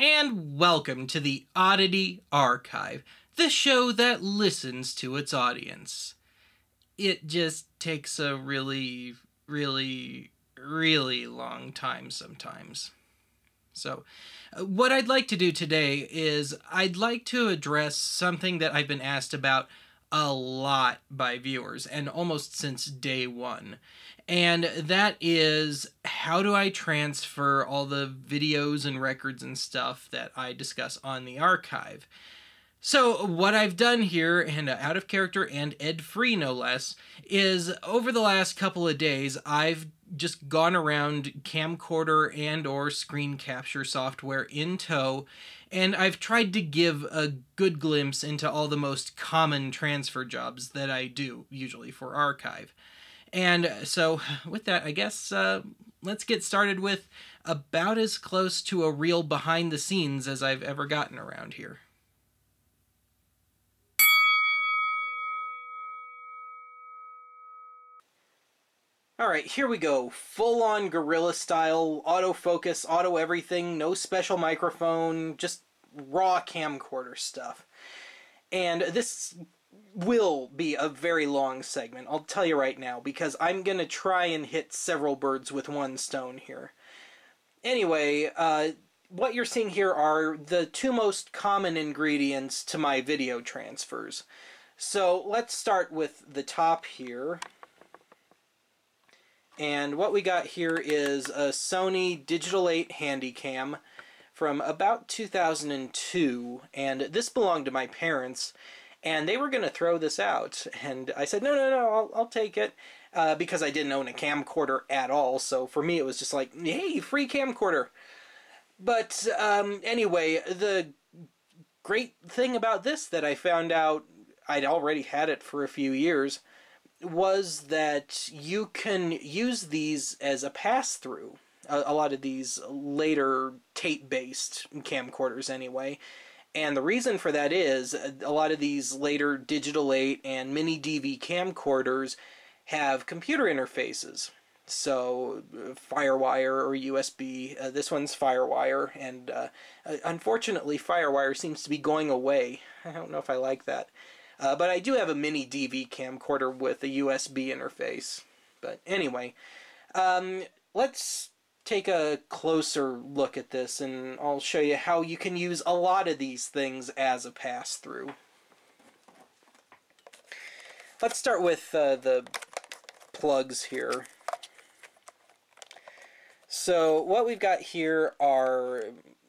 and welcome to the Oddity Archive, the show that listens to its audience. It just takes a really, really, really long time sometimes. So, uh, what I'd like to do today is I'd like to address something that I've been asked about a lot by viewers, and almost since day one. And that is how do I transfer all the videos and records and stuff that I discuss on the archive? So, what I've done here, and out of character and ed free no less, is over the last couple of days, I've just gone around camcorder and or screen capture software in tow and I've tried to give a good glimpse into all the most common transfer jobs that I do usually for archive. And so with that, I guess uh, let's get started with about as close to a real behind the scenes as I've ever gotten around here. Alright, here we go. Full on guerrilla style, autofocus, auto everything, no special microphone, just raw camcorder stuff. And this will be a very long segment, I'll tell you right now, because I'm going to try and hit several birds with one stone here. Anyway, uh, what you're seeing here are the two most common ingredients to my video transfers. So let's start with the top here. And what we got here is a Sony Digital 8 Handycam from about 2002, and this belonged to my parents, and they were going to throw this out. And I said, no, no, no, I'll, I'll take it. Uh, because I didn't own a camcorder at all, so for me it was just like, hey, free camcorder. But um, anyway, the great thing about this that I found out I'd already had it for a few years was that you can use these as a pass through. A, a, lot of these later tape based camcorders, anyway. And the reason for that is a lot of these later Digital 8 and mini DV camcorders have computer interfaces. So, Firewire or USB. Uh, this one's Firewire, and uh, unfortunately, Firewire seems to be going away. I don't know if I like that. Uh, but I do have a mini DV camcorder with a USB interface. But anyway, um, let's take a closer look at this and I'll show you how you can use a lot of these things as a pass-through. Let's start with uh, the plugs here. So what we've got here are,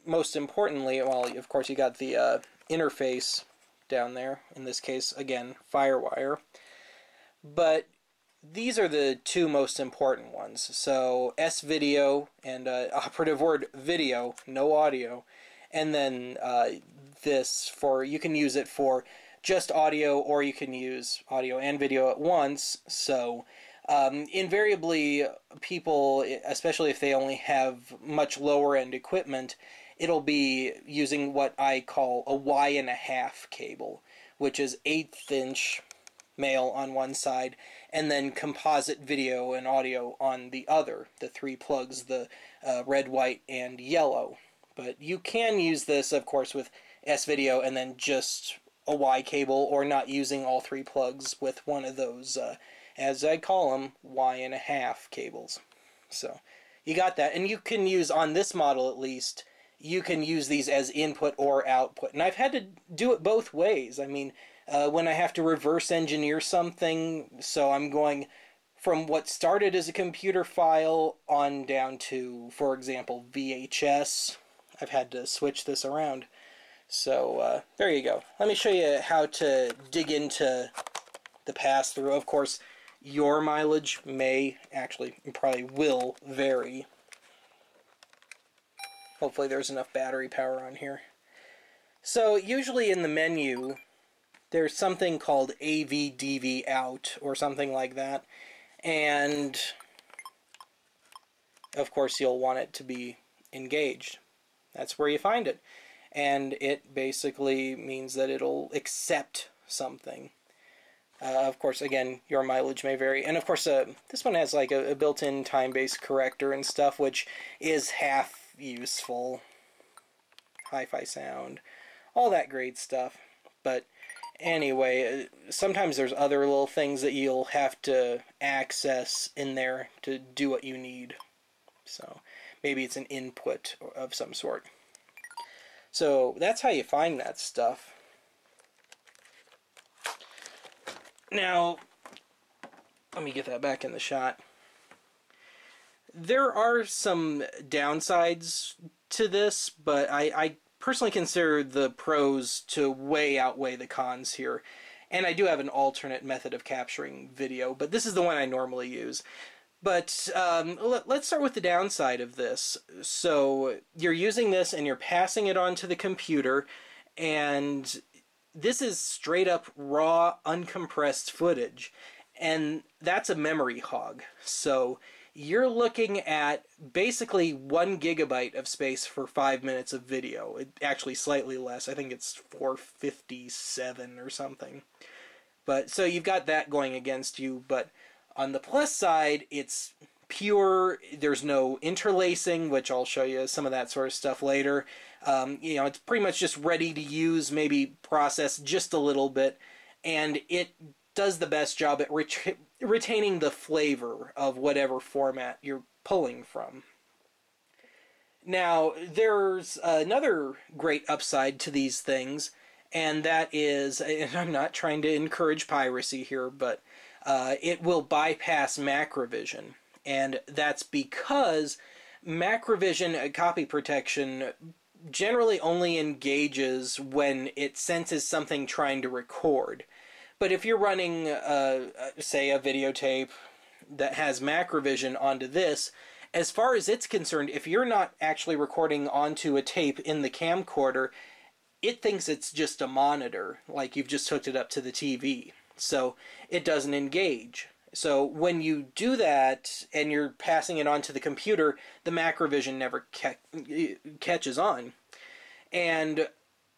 most importantly, well, of course you got the uh, interface down there. In this case, again, Firewire. But these are the two most important ones. So S-video and uh, operative word video, no audio. And then uh, this for, you can use it for just audio or you can use audio and video at once. So um, invariably people, especially if they only have much lower end equipment, it'll be using what I call a Y and a half cable, which is eighth inch male on one side, and then composite video and audio on the other, the three plugs, the uh, red, white, and yellow. But you can use this, of course, with S-Video and then just a Y cable, or not using all three plugs with one of those, uh, as I call them, Y and a half cables. So, you got that. And you can use, on this model at least, you can use these as input or output. And I've had to do it both ways. I mean, uh, when I have to reverse engineer something, so I'm going from what started as a computer file on down to, for example, VHS. I've had to switch this around. So uh, there you go. Let me show you how to dig into the pass-through. Of course, your mileage may, actually, probably will vary Hopefully there's enough battery power on here. So usually in the menu, there's something called AVDV out or something like that. And of course you'll want it to be engaged. That's where you find it. And it basically means that it'll accept something. Uh, of course, again, your mileage may vary. And of course, uh, this one has like a, a built-in time-based corrector and stuff, which is half useful. hi-fi sound, all that great stuff. But anyway, uh, sometimes there's other little things that you'll have to access in there to do what you need. So maybe it's an input of some sort. So that's how you find that stuff. Now, let me get that back in the shot. There are some downsides to this, but I, I personally consider the pros to way outweigh the cons here. And I do have an alternate method of capturing video, but this is the one I normally use. But um, let, us start with the downside of this. So you're using this and you're passing it on to the computer, and this is straight up raw, uncompressed footage. And that's a memory hog. So you're looking at basically one gigabyte of space for five minutes of video. It, actually, slightly less. I think it's 457 or something. But so you've got that going against you. But on the plus side, it's pure. There's no interlacing, which I'll show you some of that sort of stuff later. Um, you know, it's pretty much just ready to use, maybe process just a little bit, and it does the best job at ret- retaining the flavor of whatever format you're pulling from. Now, there's another great upside to these things, and that is, and I'm not trying to encourage piracy here, but uh, it will bypass Macrovision. And that's because Macrovision copy protection generally only engages when it senses something trying to record. But if you're running, uh, say, a videotape that has Macrovision onto this, as far as it's concerned, if you're not actually recording onto a tape in the camcorder, it thinks it's just a monitor, like you've just hooked it up to the TV. So it doesn't engage. So when you do that and you're passing it on to the computer, the Macrovision never ca- catches on. And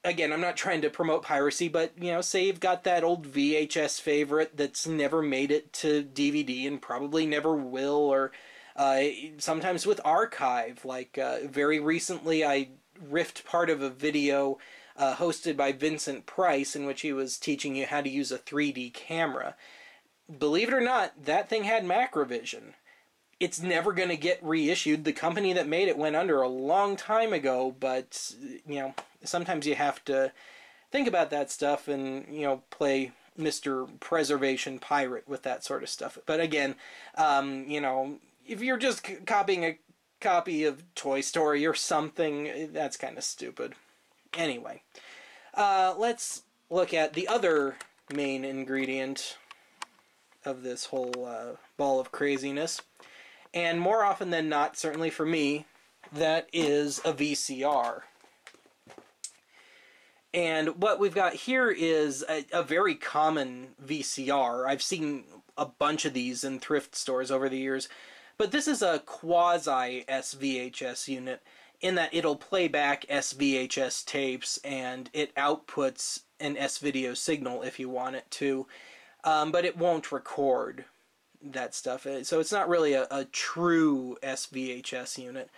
again, I'm not trying to promote piracy, but you know, say you've got that old VHS favorite that's never made it to DVD and probably never will, or uh, sometimes with archive. Like uh, very recently, I riffed part of a video uh, hosted by Vincent Price in which he was teaching you how to use a 3D camera. Believe it or not, that thing had Macrovision it's never going to get reissued. The company that made it went under a long time ago, but you know, sometimes you have to think about that stuff and you know play Mr. Preservation Pirate with that sort of stuff. But again, um, you know, if you're just c- copying a copy of Toy Story or something, that's kind of stupid. Anyway, uh, let's look at the other main ingredient of this whole uh, ball of craziness. And more often than not, certainly for me, that is a VCR. And what we've got here is a, a, very common VCR. I've seen a bunch of these in thrift stores over the years. But this is a quasi SVHS unit in that it'll play back SVHS tapes and it outputs an S video signal if you want it to. Um, but it won't record that stuff. Uh, so it's not really a, a true SVHS unit.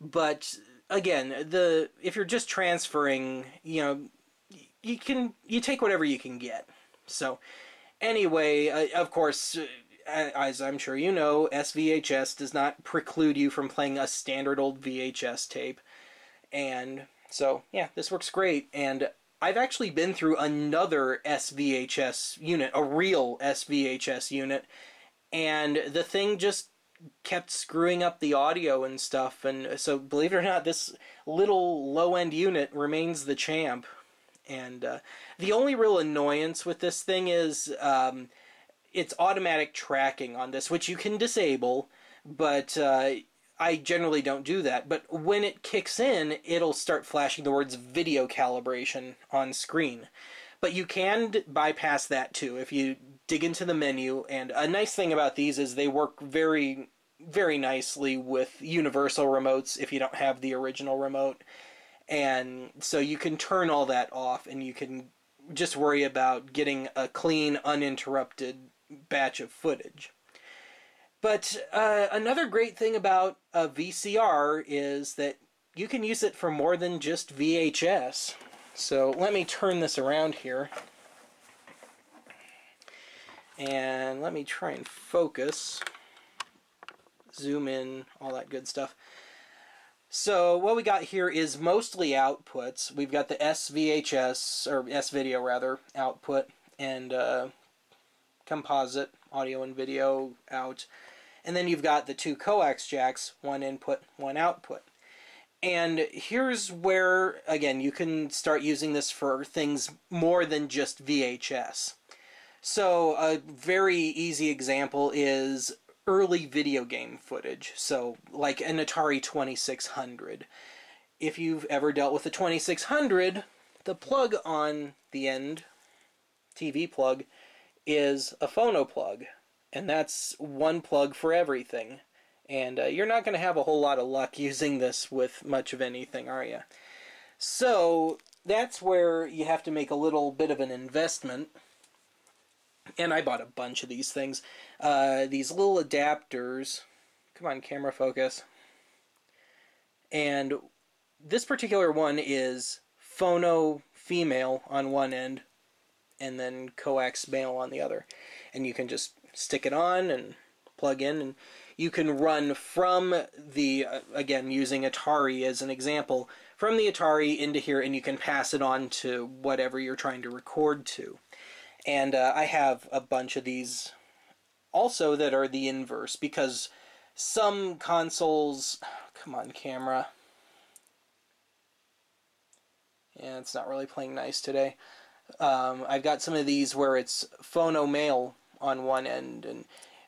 But again, the if you're just transferring, you know, you can you take whatever you can get. So anyway, uh, of course, uh, as I'm sure you know, SVHS does not preclude you from playing a standard old VHS tape. And so, yeah, this works great. And I've actually been through another SVHS unit, a real SVHS unit, and the thing just kept screwing up the audio and stuff and so believe it or not this little low end unit remains the champ and uh, the only real annoyance with this thing is um, it's automatic tracking on this which you can disable but uh, I generally don't do that but when it kicks in it'll start flashing the words video calibration on screen but you can bypass that too if you dig into the menu. And a nice thing about these is they work very, very nicely with universal remotes if you don't have the original remote. And so you can turn all that off and you can just worry about getting a clean, uninterrupted batch of footage. But uh, another great thing about a VCR is that you can use it for more than just VHS. So let me turn this around here. And let me try and focus. Zoom in, all that good stuff. So what we got here is mostly outputs. We've got the SVHS, or S-Video rather, output, and uh, composite, audio and video out. And then you've got the two coax jacks, one input, one output. And here's where, again, you can start using this for things more than just VHS. So, a very easy example is early video game footage. So, like an Atari 2600. If you've ever dealt with a 2600, the plug on the end, TV plug, is a phono plug. And that's one plug for everything. And uh, you're not going to have a whole lot of luck using this with much of anything, are you? So that's where you have to make a little bit of an investment. And I bought a bunch of these things. Uh, these little adapters. Come on, camera focus. And this particular one is phono female on one end and then coax male on the other. And you can just stick it on and plug in and you can run from the, uh, again, using Atari as an example, from the Atari into here, and you can pass it on to whatever you're trying to record to. And uh, I have a bunch of these also that are the inverse, because some consoles. Come on, camera. Yeah, it's not really playing nice today. Um, I've got some of these where it's phono male on one end and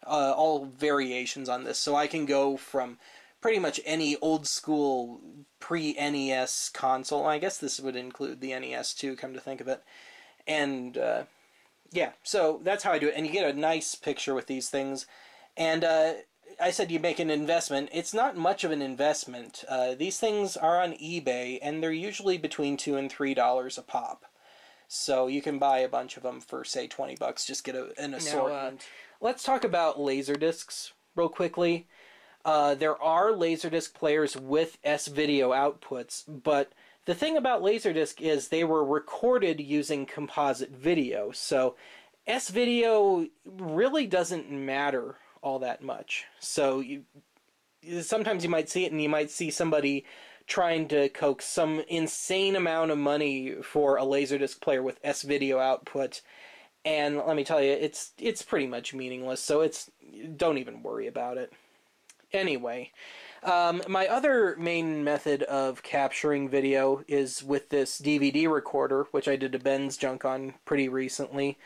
uh, all variations on this. So I can go from pretty much any old school pre NES console. I guess this would include the NES too, come to think of it. And uh, yeah, so that's how I do it. And you get a nice picture with these things. And uh, I said you make an investment. It's not much of an investment. Uh, these things are on eBay, and they're usually between two and three dollars a pop. So you can buy a bunch of them for say twenty bucks. Just get a, an assortment. Now, let's talk about laser discs real quickly. Uh, there are Laserdisc players with S video outputs, but the thing about Laserdisc is they were recorded using composite video. So S video really doesn't matter all that much. So you sometimes you might see it and you might see somebody trying to coax some insane amount of money for a laserdisc player with S video output and let me tell you, it's it's pretty much meaningless. So it's don't even worry about it. Anyway, um, my other main method of capturing video is with this DVD recorder, which I did a Ben's junk on pretty recently.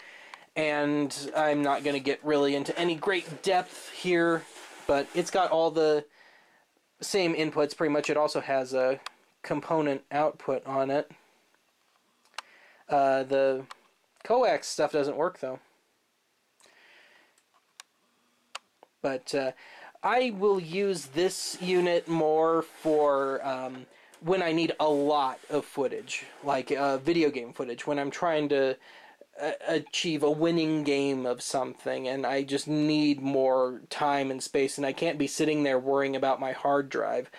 And I'm not going to get really into any great depth here, but it's got all the same inputs pretty much. It also has a component output on it. Uh, the Coax stuff doesn't work though. But uh, I will use this unit more for um, when I need a lot of footage, like uh, video game footage, when I'm trying to uh, achieve a winning game of something and I just need more time and space and I can't be sitting there worrying about my hard drive.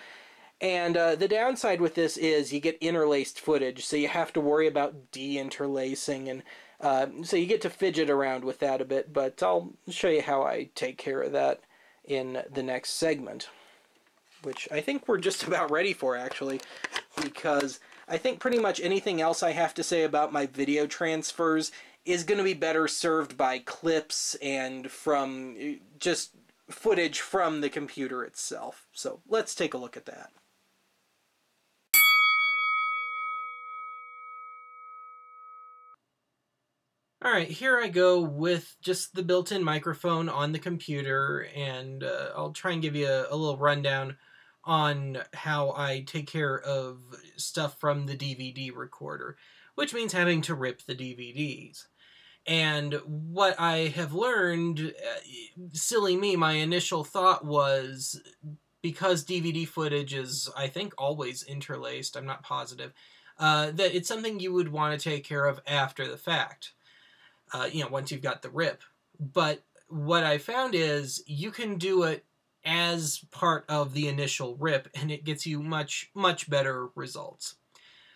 And uh, the downside with this is you get interlaced footage, so you have to worry about deinterlacing and uh, so you get to fidget around with that a bit, but I'll show you how I take care of that in the next segment, which I think we're just about ready for actually, because I think pretty much anything else I have to say about my video transfers is going to be better served by clips and from uh, just footage from the computer itself. So let's take a look at that. All right, here I go with just the built-in microphone on the computer, and uh, I'll try and give you a, a, little rundown on how I take care of stuff from the DVD recorder, which means having to rip the DVDs. And what I have learned, uh, silly me, my initial thought was because DVD footage is, I think, always interlaced, I'm not positive, uh, that it's something you would want to take care of after the fact uh, you know, once you've got the rip. But what I found is you can do it as part of the initial rip, and it gets you much, much better results.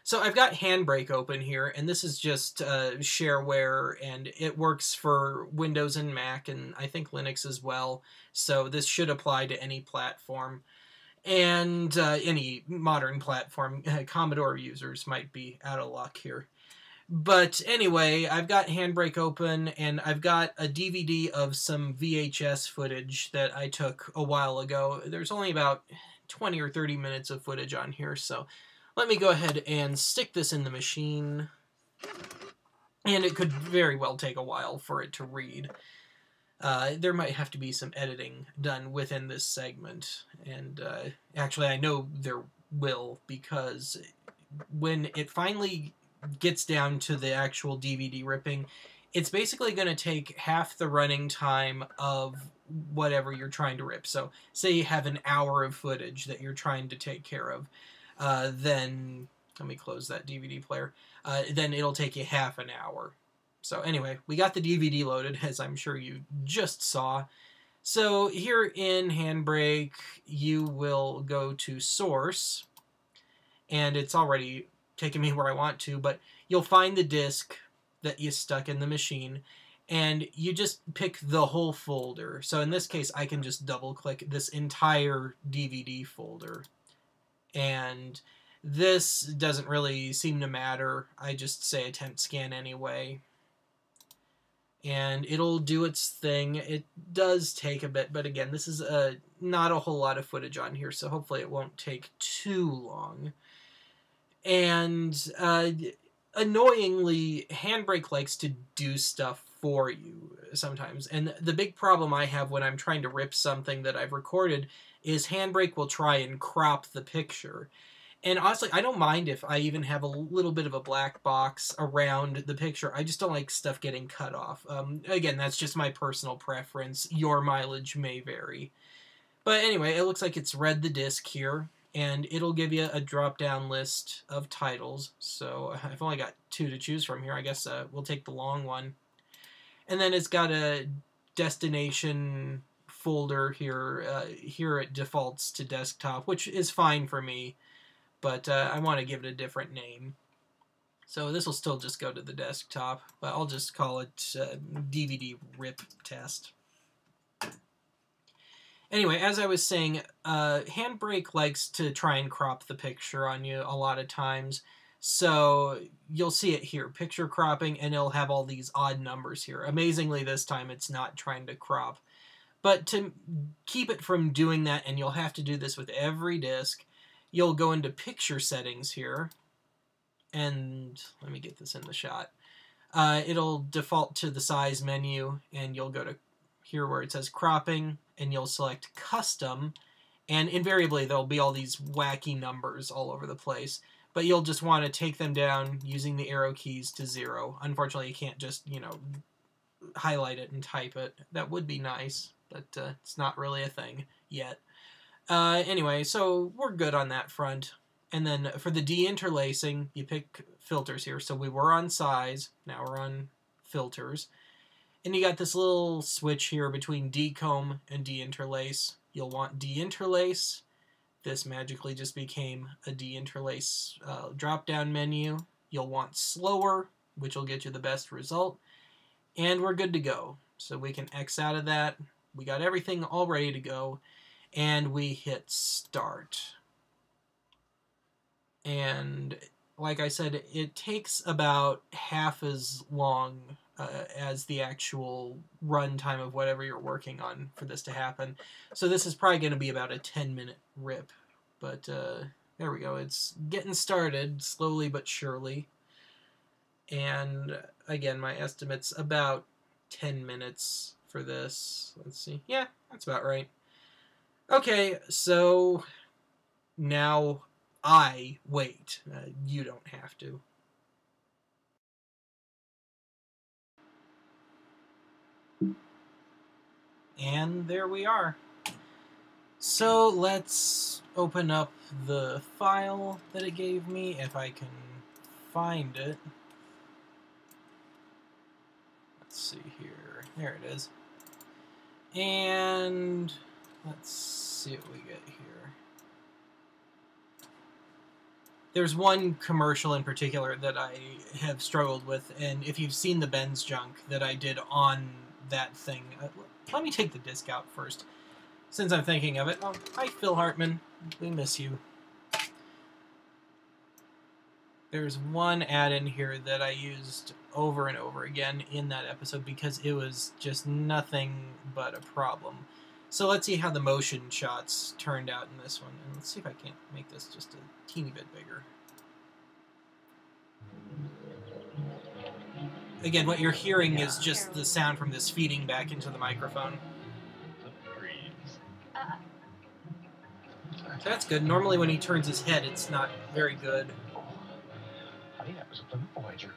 So I've got Handbrake open here, and this is just uh, shareware, and it works for Windows and Mac, and I think Linux as well. So this should apply to any platform, and uh, any modern platform. Commodore users might be out of luck here. But anyway, I've got Handbrake open, and I've got a DVD of some VHS footage that I took a while ago. There's only about 20 or 30 minutes of footage on here, so let me go ahead and stick this in the machine. And it could very well take a while for it to read. Uh, there might have to be some editing done within this segment. And uh, actually, I know there will because when it finally gets down to the actual DVD ripping, it's basically going to take half the running time of whatever you're trying to rip. So, say you have an hour of footage that you're trying to take care of uh, then let me close that DVD player. Uh, then it'll take you half an hour. So anyway, we got the DVD loaded, as I'm sure you just saw. So here in Handbrake, you will go to Source, and it's already taking me where I want to, but you'll find the disk that you stuck in the machine, and you just pick the whole folder. So in this case, I can just double click this entire DVD folder and this doesn't really seem to matter. I just say attempt scan anyway. And it'll do its thing. It does take a bit, but again, this is a, not a whole lot of footage on here, so hopefully it won't take too long. And uh, annoyingly, Handbrake likes to do stuff for you sometimes. And the big problem I have when I'm trying to rip something that I've recorded is Handbrake will try and crop the picture. And honestly, I don't mind if I even have a little bit of a black box around the picture. I just don't like stuff getting cut off. Um, again, that's just my personal preference. Your mileage may vary. But anyway, it looks like it's read the disc here, and it'll give you a drop-down list of titles. So I've only got two to choose from here. I guess uh, we'll take the long one. And then it's got a destination folder here. Uh, here it defaults to desktop, which is fine for me, but uh, I want to give it a different name. So this will still just go to the desktop, but I'll just call it uh, DVD rip test. Anyway, as I was saying, uh, Handbrake likes to try and crop the picture on you a lot of times. So you'll see it here, picture cropping, and it'll have all these odd numbers here. Amazingly, this time it's not trying to crop. But to keep it from doing that, and you'll have to do this with every disk, you'll go into picture settings here, and let me get this in the shot. Uh, it'll default to the size menu, and you'll go to here where it says cropping, and you'll select custom, and invariably there'll be all these wacky numbers all over the place. But you'll just want to take them down using the arrow keys to zero. Unfortunately, you can't just, you know, highlight it and type it. That would be nice but uh, it's not really a thing yet. Uh, anyway, so we're good on that front. And then for the deinterlacing, you pick filters here. So we were on size, now we're on filters. And you got this little switch here between decomb and deinterlace. You'll want deinterlace. This magically just became a deinterlace uh, drop-down menu. You'll want slower, which will get you the best result. And we're good to go. So we can X out of that, we got everything all ready to go, and we hit start. And like I said, it takes about half as long uh, as the actual runtime of whatever you're working on for this to happen. So this is probably going to be about a 10 minute rip. But uh, there we go. It's getting started slowly but surely. And again, my estimate's about 10 minutes for this. Let's see. Yeah, that's about right. Okay, so now I wait. Uh, you don't have to. And there we are. So let's open up the file that it gave me, if I can find it. Let's see here. There it is. And let's see what we get here. There's one commercial in particular that I have struggled with, and if you've seen the Ben's junk that I did on that thing, uh, let me take the disc out first, since I'm thinking of it. Oh, hi, Phil Hartman. We miss you. There's one ad in here that I used over and over again in that episode because it was just nothing but a problem. So let's see how the motion shots turned out in this one. And let's see if I can't make this just a teeny bit bigger. Again, what you're hearing is just the sound from this feeding back into the microphone. That's good. Normally when he turns his head, it's not very good. That was a Voyager.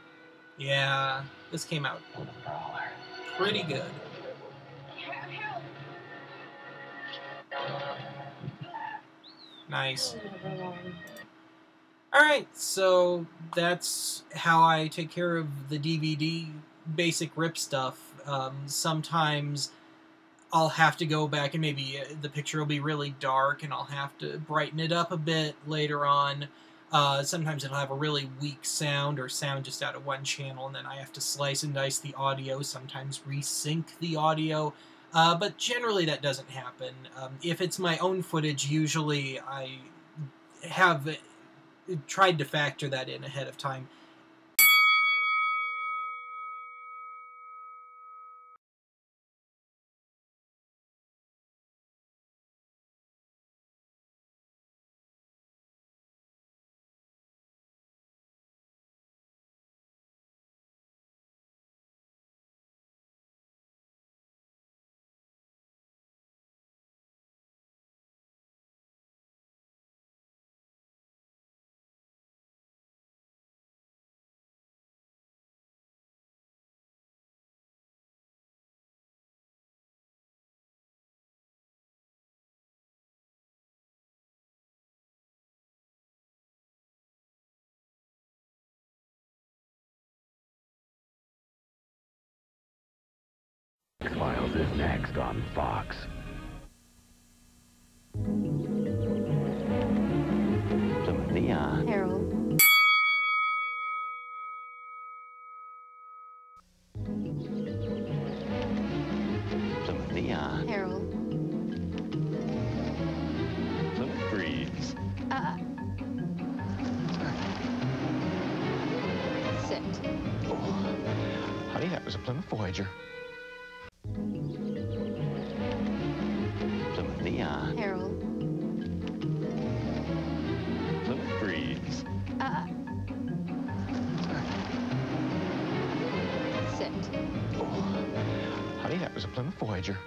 Yeah, this came out pretty good. Nice. Alright, so that's how I take care of the DVD basic rip stuff. Um, sometimes I'll have to go back and maybe uh, the picture will be really dark and I'll have to brighten it up a bit later on. Uh, sometimes it'll have a really weak sound or sound just out of one channel, and then I have to slice and dice the audio, sometimes resync the audio. Uh, but generally, that doesn't happen. Um, if it's my own footage, usually I have tried to factor that in ahead of time. Is next on Fox. Plymouth Neon. Harold. Plymouth Neon. Harold. Plymouth Breeze. Uh. Sit. Oh, honey, that was a Plymouth Voyager. A Voyager.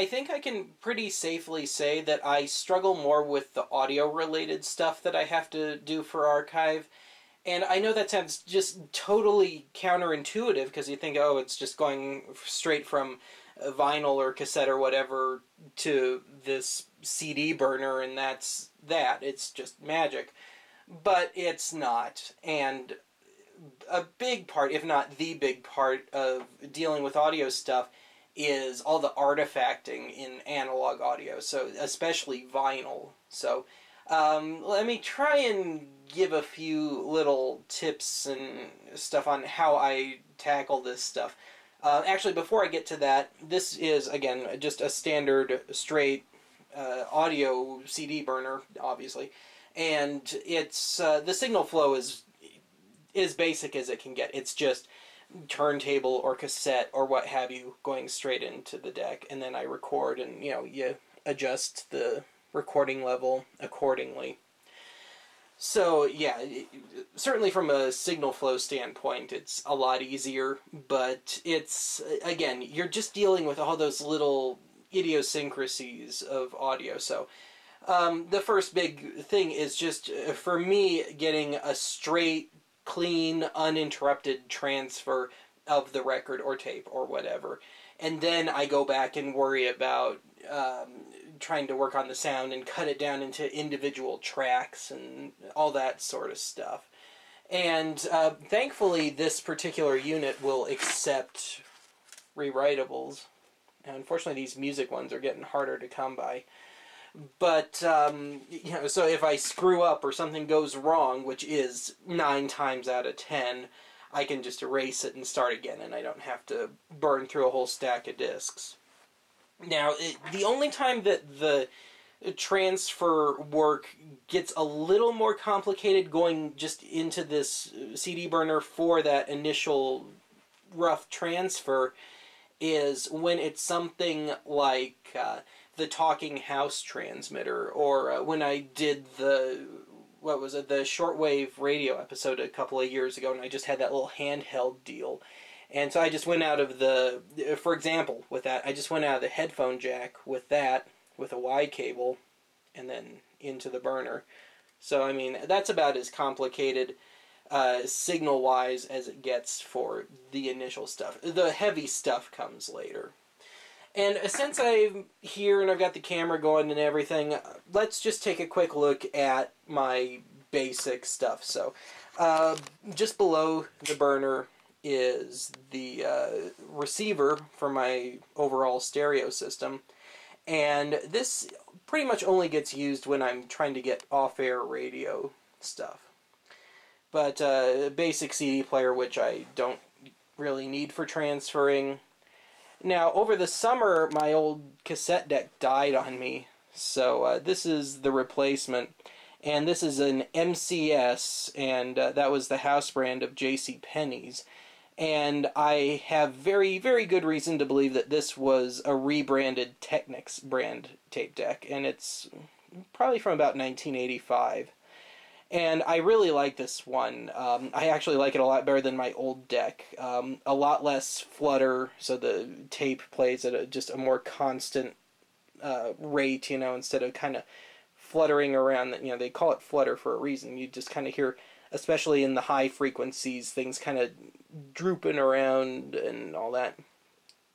I think I can pretty safely say that I struggle more with the audio related stuff that I have to do for archive. And I know that sounds just totally counterintuitive because you think, oh, it's just going straight from vinyl or cassette or whatever to this CD burner, and that's that. It's just magic. But it's not. And a big part, if not the big part, of dealing with audio stuff is all the artifacting in analog audio, so especially vinyl. So um, let me try and give a few little tips and stuff on how I tackle this stuff. Uh, actually, before I get to that, this is again just a standard straight uh, audio CD burner, obviously, and it's uh, the signal flow is as basic as it can get. It's just turntable or cassette or what have you going straight into the deck and then I record and you know you adjust the recording level accordingly. So yeah, certainly from a signal flow standpoint, it's a lot easier. But it's again, you're just dealing with all those little idiosyncrasies of audio. So um, the first big thing is just uh, for me getting a straight, clean, uninterrupted transfer of the record or tape or whatever, and then I go back and worry about um, trying to work on the sound and cut it down into individual tracks and all that sort of stuff. And uh, thankfully, this particular unit will accept rewritables. Unfortunately, these music ones are getting harder to come by. But um, you know, so if I screw up or something goes wrong, which is nine times out of ten, I can just erase it and start again, and I don't have to burn through a whole stack of discs. Now, it, the only time that the transfer work gets a little more complicated going just into this CD burner for that initial rough transfer is when it's something like uh, the talking house transmitter or uh, when I did the what was it the shortwave radio episode a couple of years ago and I just had that little handheld deal and so I just went out of the, for example, with that, I just went out of the headphone jack with that, with a Y cable, and then into the burner. So, I mean, that's about as complicated uh, signal wise as it gets for the initial stuff. The heavy stuff comes later. And since I'm here and I've got the camera going and everything, let's just take a quick look at my basic stuff. So, uh, just below the burner is the uh, receiver for my overall stereo system. And this pretty much only gets used when I'm trying to get off-air radio stuff. But uh, basic CD player, which I don't really need for transferring. Now, over the summer, my old cassette deck died on me, so uh, this is the replacement. And this is an MCS, and uh, that was the house brand of J.C. Penney's and I have very, very good reason to believe that this was a rebranded Technics brand tape deck, and it's probably from about 1985. And I really like this one. Um, I actually like it a lot better than my old deck. Um, a lot less flutter, so the tape plays at a, just a more constant uh, rate, you know, instead of kind of fluttering around. That You know, they call it flutter for a reason. You just kind of hear, especially in the high frequencies, things kind of drooping around and all that.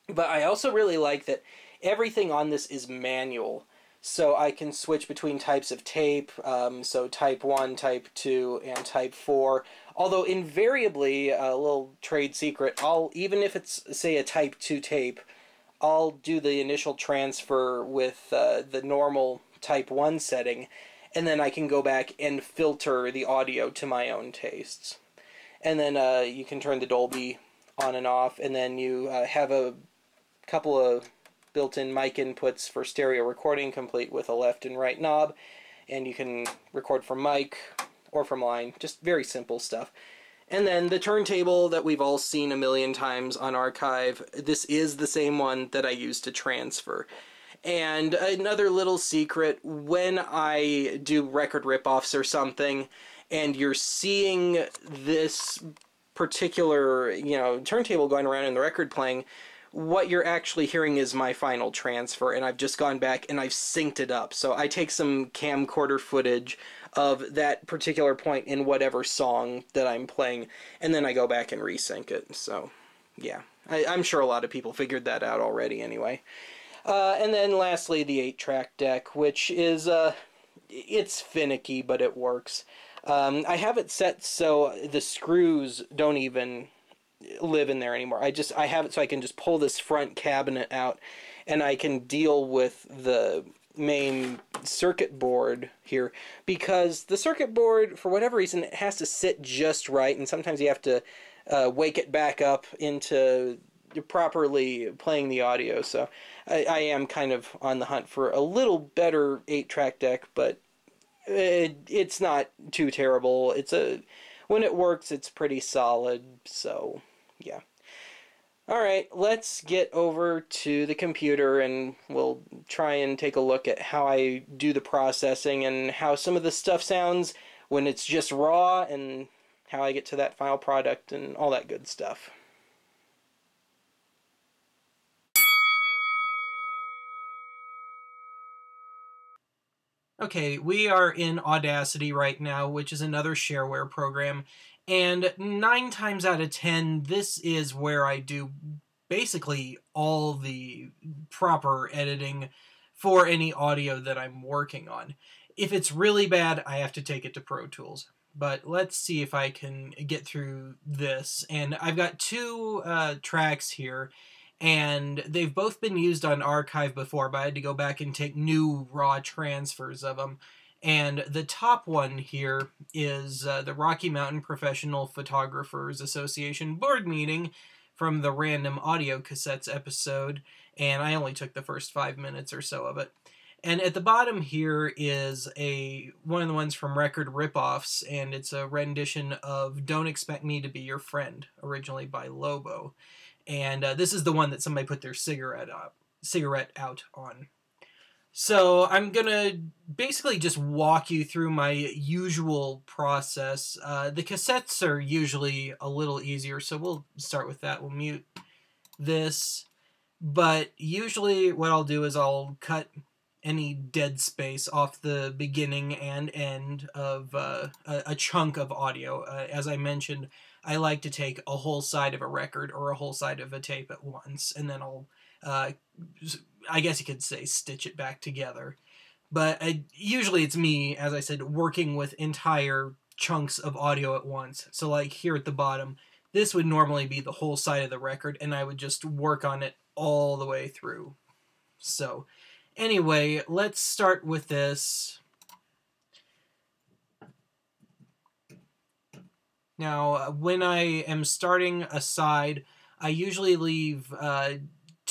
But I also really like that everything on this is manual. So I can switch between types of tape, um, so type 1, type 2, and type 4. Although invariably, a little trade secret, I'll, even if it's, say, a type 2 tape, I'll do the initial transfer with uh, the normal type 1 setting, and then I can go back and filter the audio to my own tastes and then uh, you can turn the Dolby on and off, and then you uh, have a couple of built-in mic inputs for stereo recording, complete with a left and right knob, and you can record from mic or from line, just very simple stuff. And then the turntable that we've all seen a million times on archive, this is the same one that I use to transfer. And another little secret, when I do record ripoffs or something, and you're seeing this particular, you know, turntable going around and the record playing, what you're actually hearing is my final transfer, and I've just gone back and I've synced it up. So I take some camcorder footage of that particular point in whatever song that I'm playing, and then I go back and resync it. So, yeah, I, am sure a lot of people figured that out already anyway. Uh, and then lastly, the 8 track deck, which is, uh, it's finicky, but it works. Um, I have it set so the screws don't even live in there anymore. I just I have it so I can just pull this front cabinet out and I can deal with the main circuit board here because the circuit board for whatever reason it has to sit just right and sometimes you have to uh, wake it back up into properly playing the audio so I, I am kind of on the hunt for a little better 8 track deck but it, it's not too terrible. It's a when it works, it's pretty solid. So yeah. All right, let's get over to the computer and we'll try and take a look at how I do the processing and how some of the stuff sounds when it's just raw and how I get to that final product and all that good stuff. Okay, we are in Audacity right now, which is another shareware program, and nine times out of ten, this is where I do basically all the proper editing for any audio that I'm working on. If it's really bad, I have to take it to Pro Tools. But let's see if I can get through this. And I've got two uh, tracks here, and they've both been used on archive before, but I had to go back and take new raw transfers of them. And the top one here is uh, the Rocky Mountain Professional Photographers Association board meeting from the random audio cassettes episode, and I only took the first five minutes or so of it. And at the bottom here is a one of the ones from Record Ripoffs, and it's a rendition of "Don't Expect Me to Be Your Friend," originally by Lobo. And uh, this is the one that somebody put their cigarette up, cigarette out on. So I'm gonna basically just walk you through my usual process. Uh, the cassettes are usually a little easier, so we'll start with that. We'll mute this, but usually what I'll do is I'll cut any dead space off the beginning and end of uh, a, a, chunk of audio. Uh, as I mentioned, I like to take a whole side of a record or a whole side of a tape at once, and then I'll, uh, I guess you could say, stitch it back together. But I, usually it's me, as I said, working with entire chunks of audio at once. So, like here at the bottom, this would normally be the whole side of the record, and I would just work on it all the way through. So, Anyway, let's start with this. Now, when I am starting a side, I usually leave uh,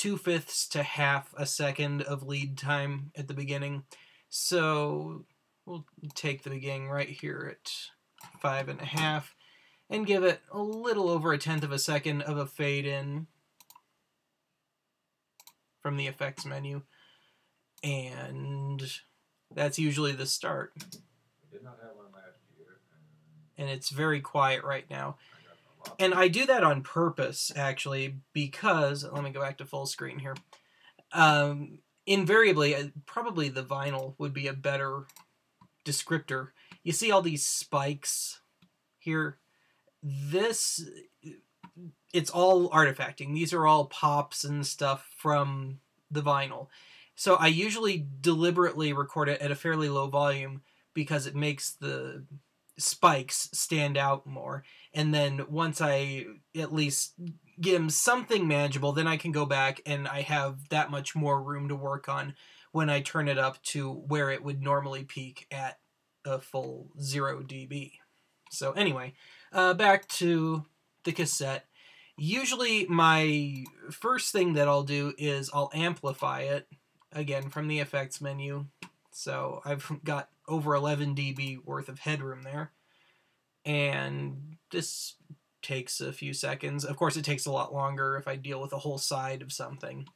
two fifths to half a second of lead time at the beginning. So we'll take the beginning right here at five and a half and give it a little over a tenth of a second of a fade in from the effects menu and that's usually the start. We did not have one last year. And it's very quiet right now. And I do that on purpose, actually, because let me go back to full screen here. Um, invariably, uh, probably the vinyl would be a better descriptor. You see all these spikes here. This, it's all artifacting. These are all pops and stuff from the vinyl. So I usually deliberately record it at a fairly low volume because it makes the spikes stand out more. And then once I at least get them something manageable, then I can go back and I have that much more room to work on when I turn it up to where it would normally peak at a full 0 dB. So anyway, uh, back to the cassette. Usually my first thing that I'll do is I'll amplify it again from the effects menu. So I've got over 11 dB worth of headroom there. And this takes a few seconds. Of course, it takes a lot longer if I deal with a whole side of something.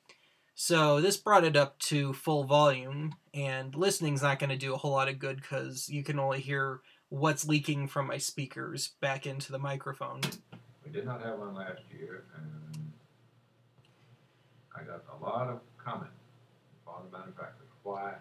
So this brought it up to full volume, and listening's not going to do a whole lot of good because you can only hear what's leaking from my speakers back into the microphone. We did not have one last year, and I got a lot of comments the manufacturers. Why?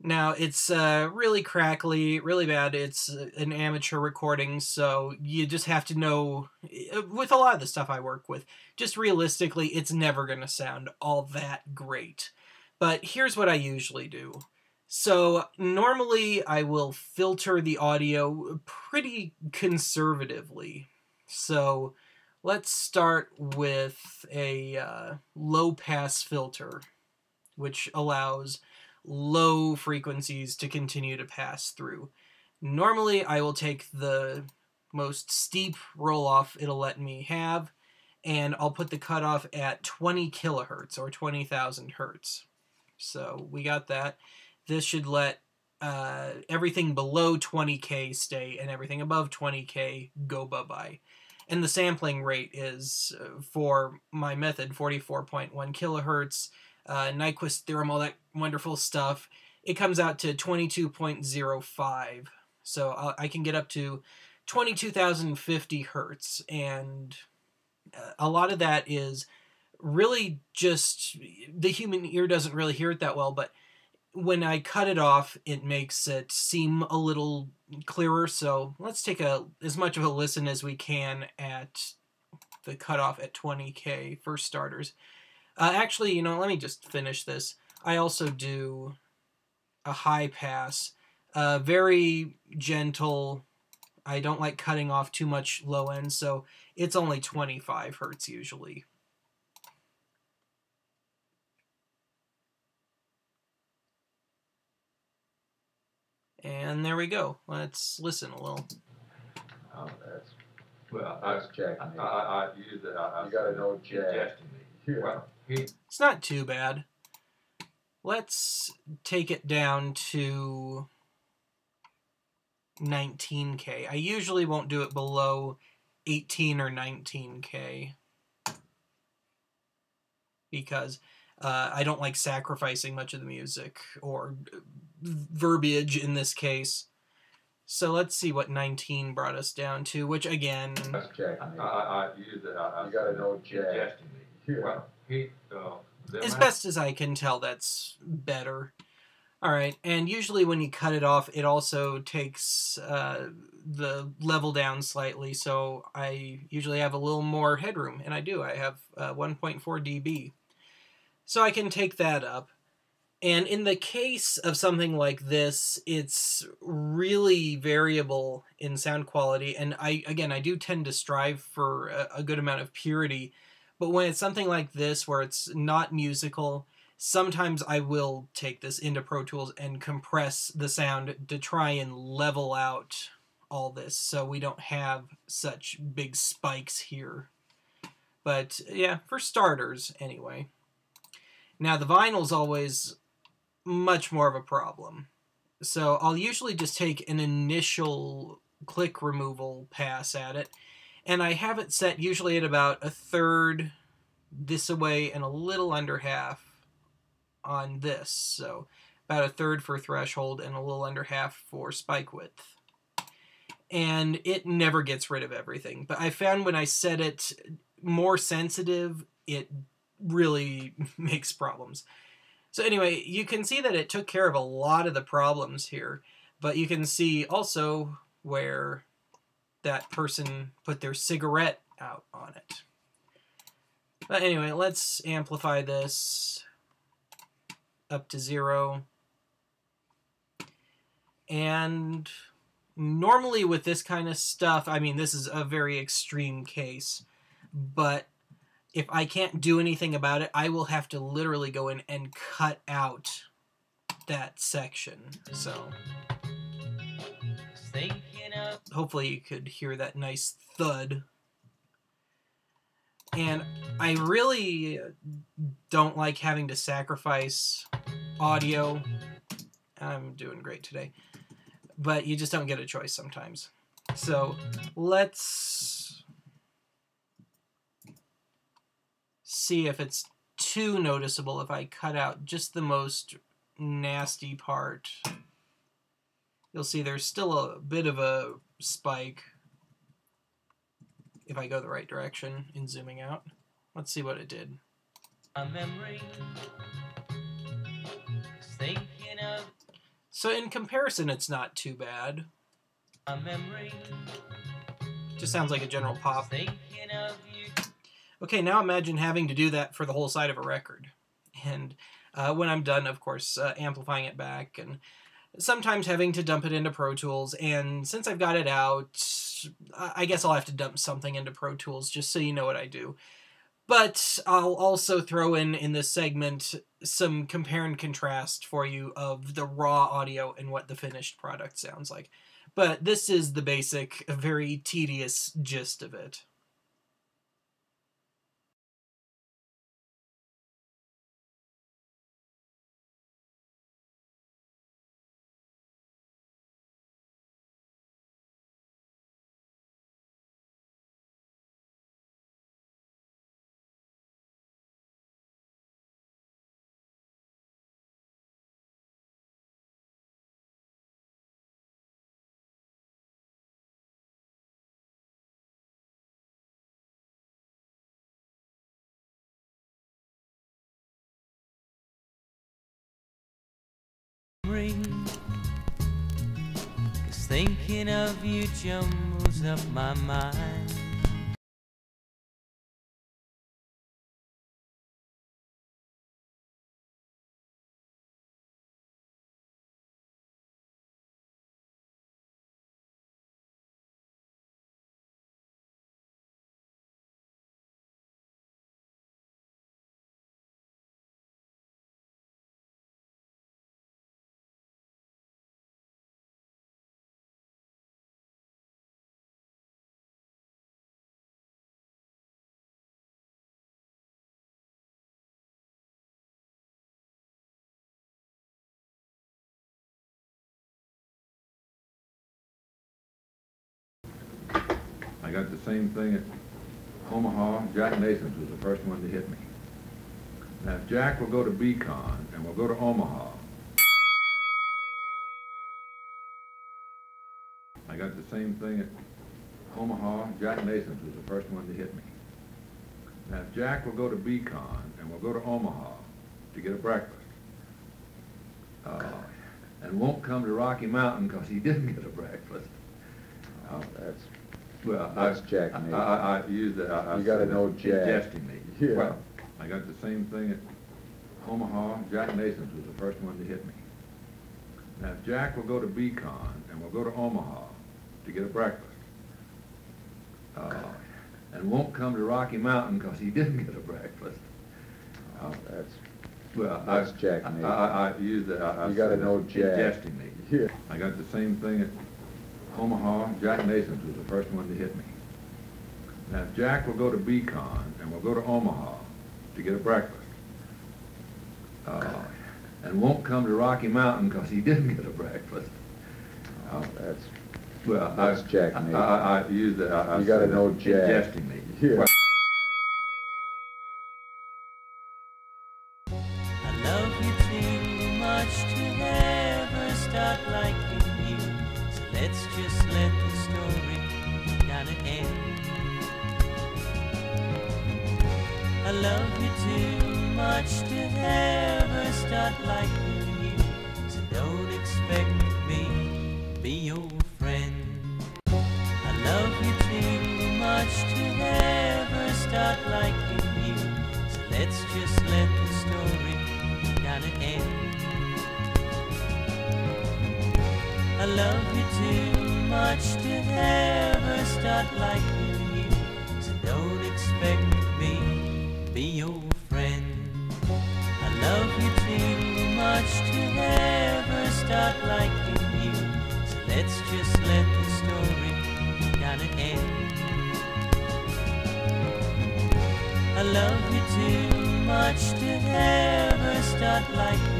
Now it's uh, really crackly, really bad. It's uh, an amateur recording, so you just have to know. Uh, with a lot of the stuff I work with, just realistically, it's never going to sound all that great. But here's what I usually do. So normally I will filter the audio pretty conservatively. So let's start with a uh, low pass filter which allows low frequencies to continue to pass through. Normally, I will take the most steep roll off it'll let me have, and I'll put the cutoff at 20 kilohertz or 20,000 hertz. So we got that. This should let uh, everything below 20k stay and everything above 20k go bye bye. and the sampling rate is uh, for my method 44.1 kilohertz, uh, Nyquist theorem, all that wonderful stuff. It comes out to 22.05, so I'll, I can get up to 22,050 hertz, and uh, a lot of that is really just the human ear doesn't really hear it that well, but when I cut it off, it makes it seem a little clearer. So let's take a as much of a listen as we can at the cutoff at 20k for starters. Uh, actually, you know, let me just finish this. I also do a high pass, uh, very gentle. I don't like cutting off too much low end, so it's only 25 hertz usually. And there we go. Let's listen a little. Oh, that's, Well, I, that's Jack. I, Nate. I, I use it. I, I You gotta said, know Jack. suggesting me. Yeah. Well, he, It's not too bad. Let's take it down to 19k. I usually won't do it below 18 or 19k because uh, I don't like sacrificing much of the music or verbiage in this case. So let's see what 19 brought us down to, which again, That's Jack. I, Nate. I, I use it. I, I You gotta know Jack. Yeah. Well, he, as best as I can tell, that's better. All right, and usually when you cut it off, it also takes uh, the level down slightly. So I usually have a little more headroom, and I do. I have uh, 1.4 dB, so I can take that up. And in the case of something like this, it's really variable in sound quality. And I again, I do tend to strive for a, a good amount of purity. But when it's something like this, where it's not musical, sometimes I will take this into Pro Tools and compress the sound to try and level out all this so we don't have such big spikes here. But yeah, for starters, anyway. Now, the vinyl's always much more of a problem. So I'll usually just take an initial click removal pass at it and I have it set usually at about a third this away and a little under half on this. So about a third for threshold and a little under half for spike width. And it never gets rid of everything. But I found when I set it more sensitive, it really makes problems. So anyway, you can see that it took care of a lot of the problems here. But you can see also where that person put their cigarette out on it. But anyway, let's amplify this up to zero. And normally with this kind of stuff, I mean, this is a very extreme case, but if I can't do anything about it, I will have to literally go in and cut out that section. So hopefully you could hear that nice thud. And I really don't like having to sacrifice audio. I'm doing great today. But you just don't get a choice sometimes. So let's see if it's too noticeable if I cut out just the most nasty part. You'll see there's still a bit of a spike if I go the right direction in zooming out. Let's see what it did. a memory. Thinking of So in comparison, it's not too bad. a memory. Just sounds like a general pop. Thinking of you. Okay, now imagine having to do that for the whole side of a record. And uh, when I'm done, of course, uh, amplifying it back and sometimes having to dump it into Pro Tools. And since I've got it out, I guess I'll have to dump something into Pro Tools just so you know what I do. But I'll also throw in in this segment some compare and contrast for you of the raw audio and what the finished product sounds like. But this is the basic, very tedious gist of it. Thinking of you jumbles up my mind. Same thing at Omaha. Jack Nasons was the first one to hit me. Now, if Jack will go to Beacon and we'll go to Omaha, I got the same thing at Omaha. Jack Nasons was the first one to hit me. Now, if Jack will go to Beacon and we'll go to Omaha to get a breakfast, uh, and won't come to Rocky Mountain because he didn't get a breakfast. Oh, that's, Well, That's I, Jack I, I, I used that. I, I You gotta said know that Jack. Jestingly. Yeah. Well, I got the same thing at Omaha. Jack Nasons was the first one to hit me. Now, if Jack will go to Beacon and we'll go to Omaha to get a breakfast, uh, and won't come to Rocky Mountain because he didn't get a breakfast. oh, that's, Well, That's I, Jack I, I, I used that. I, I You gotta said know that Jack. Jestingly. yeah. I got the same thing at Omaha. Jack Nasons was the first one to hit me. Now, Jack will go to Beacon and we'll go to Omaha to get a breakfast, uh, and won't come to Rocky Mountain because he didn't get a breakfast. Oh, that's, Well, That's I, Jack I, I, I used that. I, You gotta said know Jack. Jestingly. Yeah. Well, love you too much to ever start liking you. So don't expect me to be your friend. I love you too much to ever start liking you. So let's just let the story kinda end. I love you too much to ever start liking you. So don't expect be your friend. I love you too much to ever start liking you. So let's just let the story kinda end. I love you too much to ever start liking you.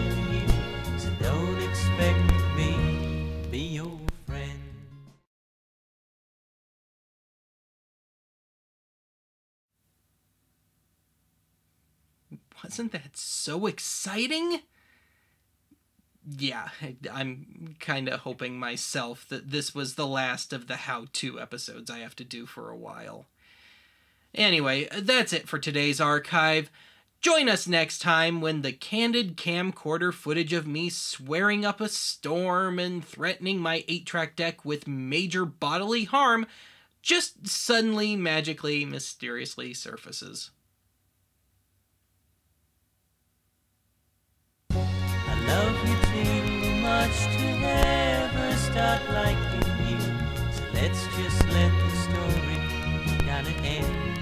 Wasn't that so exciting? Yeah, I'm kind of hoping myself that this was the last of the how to episodes I have to do for a while. Anyway, that's it for today's archive. Join us next time when the candid camcorder footage of me swearing up a storm and threatening my 8 track deck with major bodily harm just suddenly, magically, mysteriously surfaces. Love you too much to ever start liking you. So let's just let the story kinda end.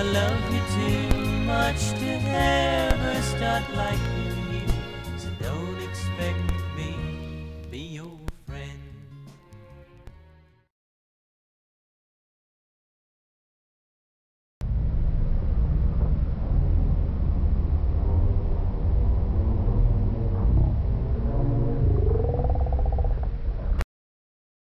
I love you too much to ever start liking